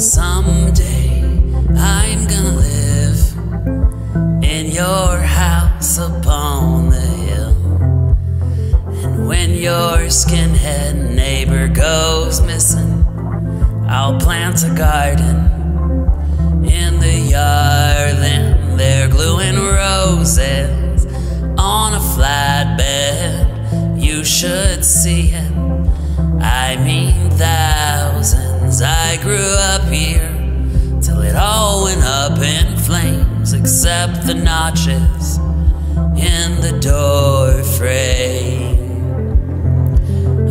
Someday I'm gonna live in your house upon the hill. And when your skinhead neighbor goes missing, I'll plant a garden in the yard. Then they're gluing roses on a flatbed. You should see it. I mean thousands. I grew up here till it all went up in flames, except the notches in the door frame.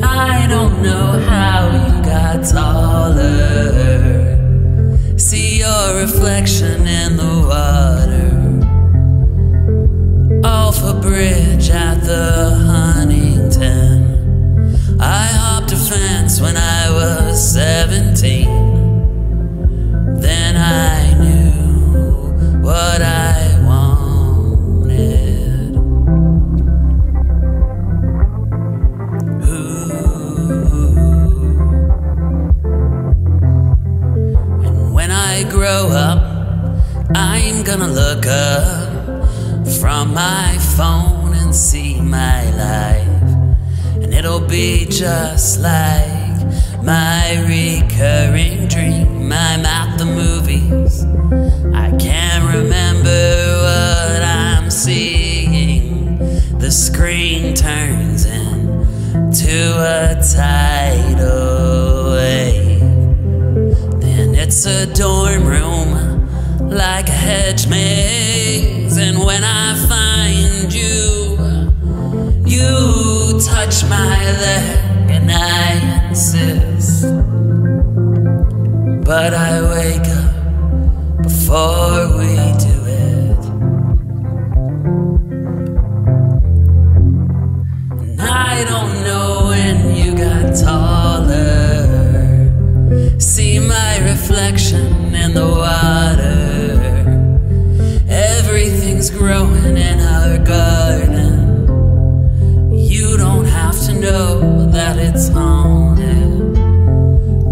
I don't know how you got taller. See your reflection in the water. Off a bridge at the Huntington. Grow up, I'm gonna look up from my phone and see my life. And it'll be just like my recurring dream. I'm at the movies. I can't remember what I'm seeing. The screen turns into a tidal dorm room like a hedge maze. And when I find you, you touch my leg and I insist. But I wake up before we do it. And I don't know when you got taller see my reflection in the water. Everything's growing in our garden. You don't have to know that it's haunted.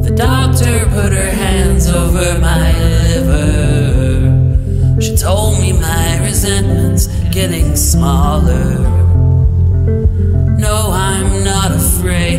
The doctor put her hands over my liver. She told me my resentment's getting smaller. No, I'm not afraid.